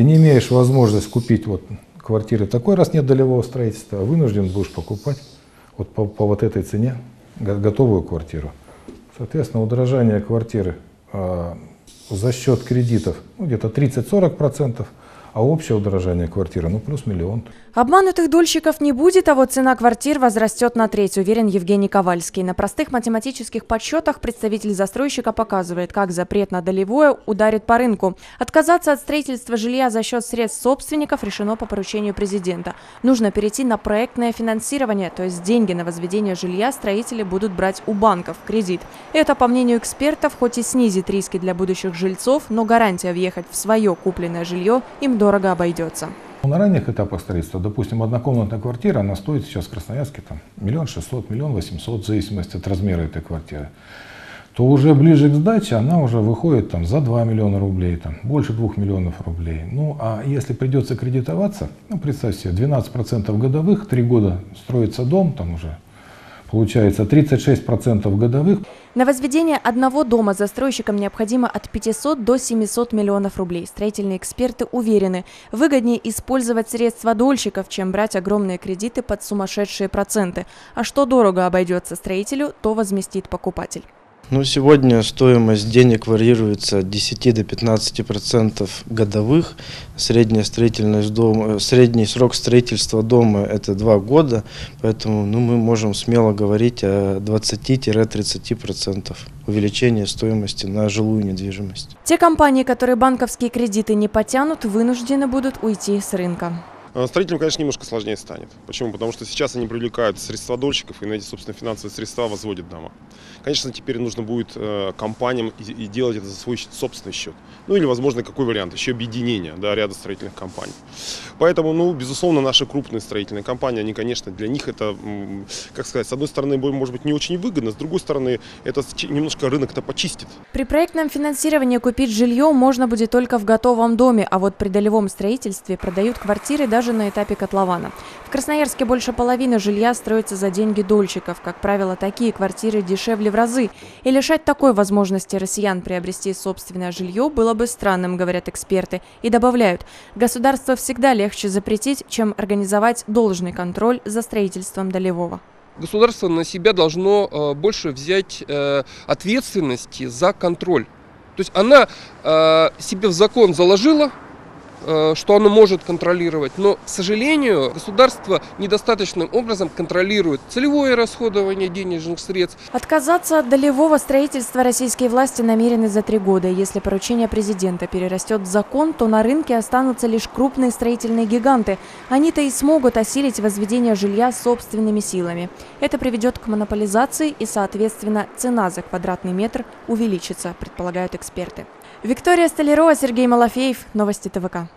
ты не имеешь возможность купить вот квартиры такой раз нет долевого строительства, а вынужден будешь покупать вот по, по вот этой цене готовую квартиру. Соответственно, удорожание квартиры э, за счет кредитов ну, где-то 30-40%, а общее удорожание квартиры, ну, плюс миллион. Обманутых дольщиков не будет, а вот цена квартир возрастет на треть, уверен Евгений Ковальский. На простых математических подсчетах представитель застройщика показывает, как запрет на долевое ударит по рынку. Отказаться от строительства жилья за счет средств собственников решено по поручению президента. Нужно перейти на проектное финансирование, то есть деньги на возведение жилья строители будут брать у банков в кредит. Это, по мнению экспертов, хоть и снизит риски для будущих жильцов, но гарантия въехать в свое купленное жилье им дорого обойдется. На ранних этапах строительства, допустим, однокомнатная квартира, она стоит сейчас в Красноярске там миллион шестьсот, миллион восемьсот, в зависимости от размера этой квартиры. То уже ближе к сдаче она уже выходит там за 2 миллиона рублей, там, больше 2 миллионов рублей. Ну, а если придется кредитоваться, ну, представьте себе, 12% годовых, 3 года строится дом, там уже Получается 36% годовых. На возведение одного дома застройщикам необходимо от 500 до 700 миллионов рублей. Строительные эксперты уверены, выгоднее использовать средства дольщиков, чем брать огромные кредиты под сумасшедшие проценты. А что дорого обойдется строителю, то возместит покупатель. Ну, сегодня стоимость денег варьируется от 10 до 15 процентов годовых. Средняя строительность дома, средний срок строительства дома – это 2 года, поэтому ну, мы можем смело говорить о 20-30 процентов увеличения стоимости на жилую недвижимость. Те компании, которые банковские кредиты не потянут, вынуждены будут уйти с рынка. Э, строителям, конечно, немножко сложнее станет. Почему? Потому что сейчас они привлекают средства дольщиков и на эти, собственно, финансовые средства возводят дома. Конечно, теперь нужно будет э, компаниям и, делать это за свой собственный счет. Ну или, возможно, какой вариант? Еще объединение да, ряда строительных компаний. Поэтому, ну, безусловно, наши крупные строительные компании, они, конечно, для них это, как сказать, с одной стороны, может быть, не очень выгодно, с другой стороны, это немножко рынок-то почистит. При проектном финансировании купить жилье можно будет только в готовом доме, а вот при долевом строительстве продают квартиры даже даже на этапе котлована. В Красноярске больше половины жилья строится за деньги дольщиков. Как правило, такие квартиры дешевле в разы. И лишать такой возможности россиян приобрести собственное жилье было бы странным, говорят эксперты. И добавляют, государство всегда легче запретить, чем организовать должный контроль за строительством долевого государство на себя должно э, больше взять э, ответственности за контроль. То есть она э, себе в закон заложила что оно может контролировать, но, к сожалению, государство недостаточным образом контролирует целевое расходование денежных средств. Отказаться от долевого строительства российские власти намерены за три года. Если поручение президента перерастет в закон, то на рынке останутся лишь крупные строительные гиганты. Они-то и смогут осилить возведение жилья собственными силами. Это приведет к монополизации и, соответственно, цена за квадратный метр увеличится, предполагают эксперты. Виктория Столярова, Сергей Малафеев. Новости ТВК.